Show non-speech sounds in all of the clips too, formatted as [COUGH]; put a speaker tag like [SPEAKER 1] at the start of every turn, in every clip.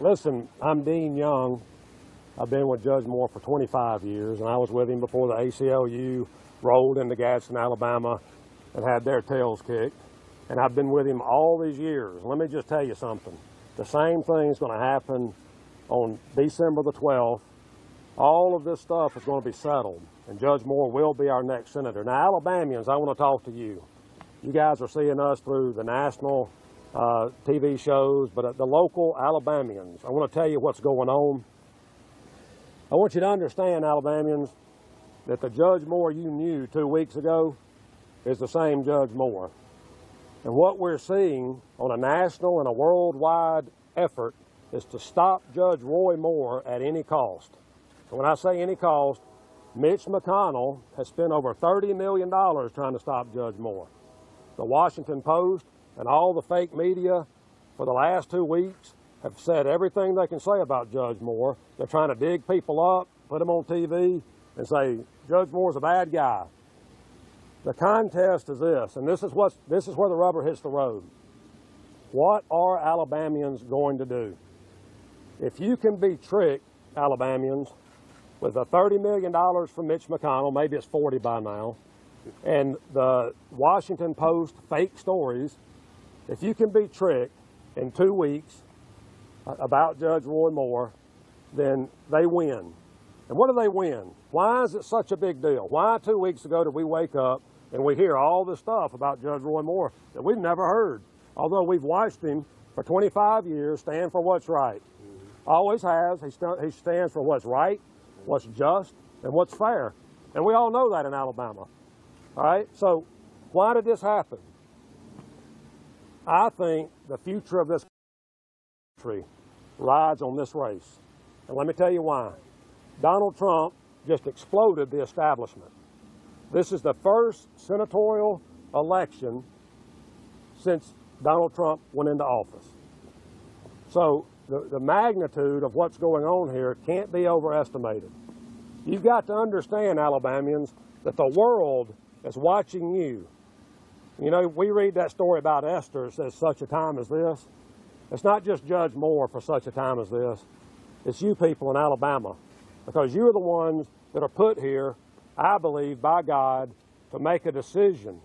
[SPEAKER 1] Listen, I'm Dean Young. I've been with Judge Moore for 25 years, and I was with him before the ACLU rolled into Gadsden, Alabama, and had their tails kicked. And I've been with him all these years. Let me just tell you something. The same thing's going to happen on December the 12th. All of this stuff is going to be settled, and Judge Moore will be our next senator. Now, Alabamians, I want to talk to you. You guys are seeing us through the national uh, TV shows, but uh, the local Alabamians, I want to tell you what's going on. I want you to understand, Alabamians, that the Judge Moore you knew two weeks ago is the same Judge Moore. And what we're seeing on a national and a worldwide effort is to stop Judge Roy Moore at any cost. And when I say any cost, Mitch McConnell has spent over $30 million trying to stop Judge Moore. The Washington Post and all the fake media for the last two weeks have said everything they can say about Judge Moore. They're trying to dig people up, put them on TV, and say Judge Moore's a bad guy. The contest is this, and this is what this is where the rubber hits the road. What are Alabamians going to do? If you can be tricked, Alabamians, with the $30 million from Mitch McConnell, maybe it's 40 by now, and the Washington Post fake stories, if you can be tricked in two weeks about Judge Roy Moore, then they win. And what do they win? Why is it such a big deal? Why two weeks ago did we wake up and we hear all this stuff about Judge Roy Moore that we've never heard, although we've watched him for 25 years stand for what's right. Always has. He, st he stands for what's right, what's just, and what's fair. And we all know that in Alabama. All right? So why did this happen? I think the future of this country rides on this race. And let me tell you why. Donald Trump just exploded the establishment. This is the first senatorial election since Donald Trump went into office. So the, the magnitude of what's going on here can't be overestimated. You've got to understand, Alabamians, that the world is watching you. You know, we read that story about Esther, it says such a time as this. It's not just Judge Moore for such a time as this. It's you people in Alabama because you're the ones that are put here, I believe, by God to make a decision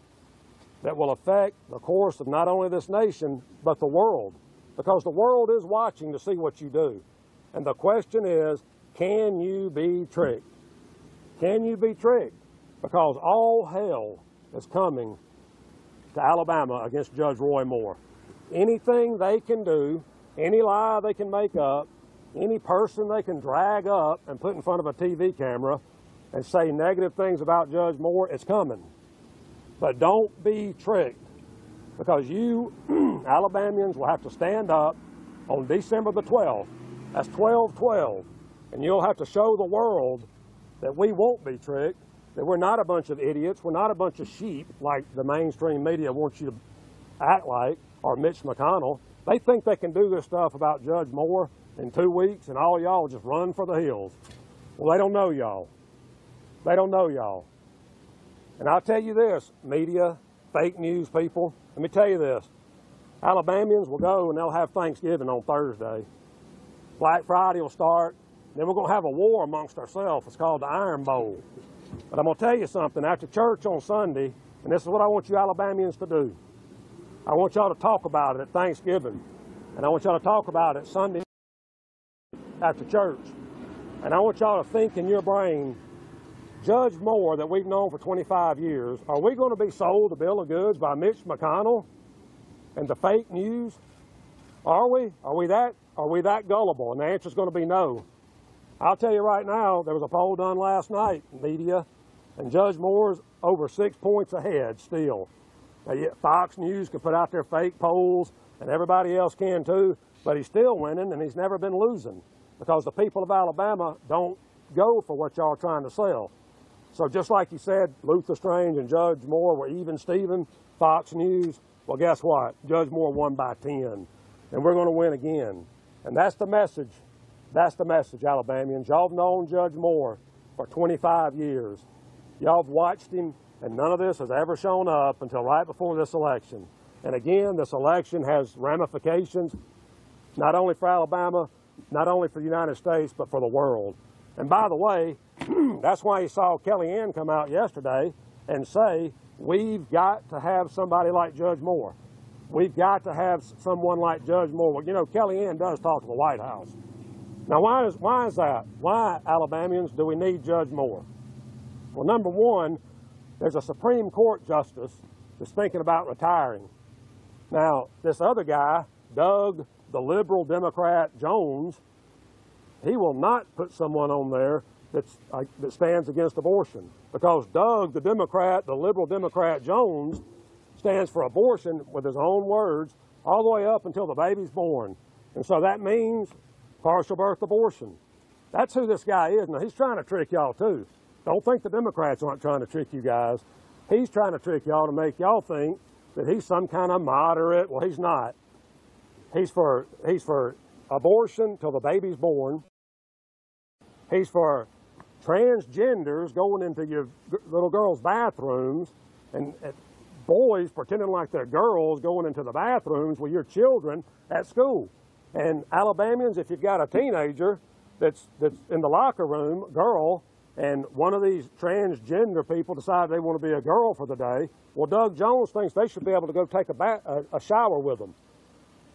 [SPEAKER 1] that will affect the course of not only this nation, but the world. Because the world is watching to see what you do. And the question is, can you be tricked? Can you be tricked? Because all hell is coming Alabama against Judge Roy Moore. Anything they can do, any lie they can make up, any person they can drag up and put in front of a TV camera and say negative things about Judge Moore, it's coming. But don't be tricked because you, [CLEARS THROAT] Alabamians, will have to stand up on December the 12th. That's 12-12. And you'll have to show the world that we won't be tricked that we're not a bunch of idiots, we're not a bunch of sheep like the mainstream media wants you to act like, or Mitch McConnell. They think they can do this stuff about Judge Moore in two weeks and all y'all just run for the hills. Well, they don't know y'all. They don't know y'all. And I'll tell you this, media, fake news people, let me tell you this. Alabamians will go and they'll have Thanksgiving on Thursday. Black Friday will start. Then we're going to have a war amongst ourselves. It's called the Iron Bowl. But I'm going to tell you something. After church on Sunday, and this is what I want you Alabamians to do. I want y'all to talk about it at Thanksgiving. And I want y'all to talk about it Sunday after church. And I want y'all to think in your brain, Judge Moore that we've known for 25 years, are we going to be sold a bill of goods by Mitch McConnell and the fake news? Are we? Are we that? Are we that gullible? And the answer is going to be no. I'll tell you right now, there was a poll done last night, media, and Judge Moore's over six points ahead still. Now, Fox News can put out their fake polls, and everybody else can too, but he's still winning, and he's never been losing because the people of Alabama don't go for what y'all trying to sell. So just like you said, Luther Strange and Judge Moore were even Steven, Fox News, well, guess what? Judge Moore won by 10, and we're going to win again. And that's the message that's the message, Alabamians. Y'all have known Judge Moore for 25 years. Y'all have watched him, and none of this has ever shown up until right before this election. And again, this election has ramifications not only for Alabama, not only for the United States, but for the world. And by the way, [CLEARS THROAT] that's why you saw Kellyanne come out yesterday and say, we've got to have somebody like Judge Moore. We've got to have someone like Judge Moore. Well, you know, Kellyanne does talk to the White House. Now, why is, why is that? Why, Alabamians, do we need Judge Moore? Well, number one, there's a Supreme Court justice that's thinking about retiring. Now, this other guy, Doug, the liberal Democrat Jones, he will not put someone on there that's, uh, that stands against abortion because Doug, the Democrat, the liberal Democrat Jones, stands for abortion with his own words all the way up until the baby's born. And so that means partial birth abortion. That's who this guy is. Now, he's trying to trick y'all too. Don't think the Democrats aren't trying to trick you guys. He's trying to trick y'all to make y'all think that he's some kind of moderate. Well, he's not. He's for, he's for abortion till the baby's born. He's for transgenders going into your little girls' bathrooms and, boys pretending like they're girls going into the bathrooms with your children at school. And Alabamians, if you've got a teenager that's, that's in the locker room, girl, and one of these transgender people decide they want to be a girl for the day, well, Doug Jones thinks they should be able to go take a, a, a shower with them.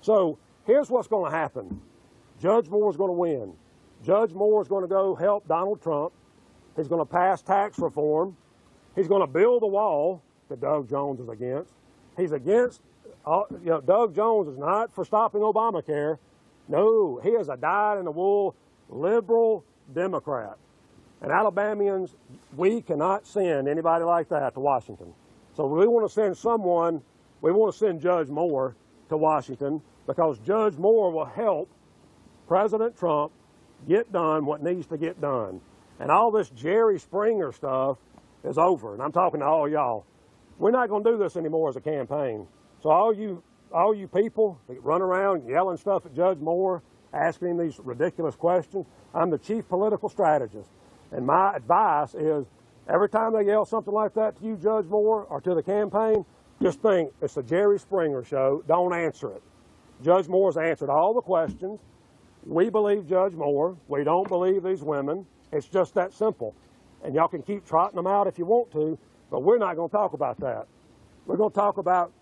[SPEAKER 1] So here's what's going to happen. Judge Moore is going to win. Judge Moore is going to go help Donald Trump. He's going to pass tax reform. He's going to build the wall that Doug Jones is against. He's against, uh, you know, Doug Jones is not for stopping Obamacare. No, he is a dyed-in-the-wool liberal Democrat. And Alabamians, we cannot send anybody like that to Washington. So we want to send someone, we want to send Judge Moore to Washington because Judge Moore will help President Trump get done what needs to get done. And all this Jerry Springer stuff is over. And I'm talking to all y'all. We're not going to do this anymore as a campaign. So all you, all you people that run around yelling stuff at Judge Moore, asking him these ridiculous questions, I'm the chief political strategist. And my advice is every time they yell something like that to you, Judge Moore, or to the campaign, just think it's a Jerry Springer show. Don't answer it. Judge Moore's answered all the questions. We believe Judge Moore. We don't believe these women. It's just that simple. And y'all can keep trotting them out if you want to, but we're not going to talk about that. We're going to talk about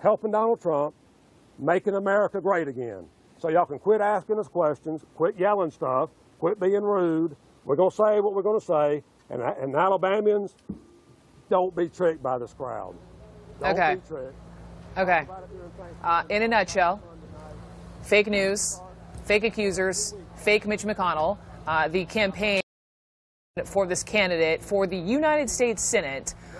[SPEAKER 1] helping Donald Trump, making America great again. So y'all can quit asking us questions, quit yelling stuff, quit being rude. We're going to say what we're going to say. And, and Alabamians, don't be tricked by this crowd. Don't
[SPEAKER 2] okay. Okay. Uh, in a nutshell, fake news, fake accusers, fake Mitch McConnell. Uh, the campaign for this candidate for the United States Senate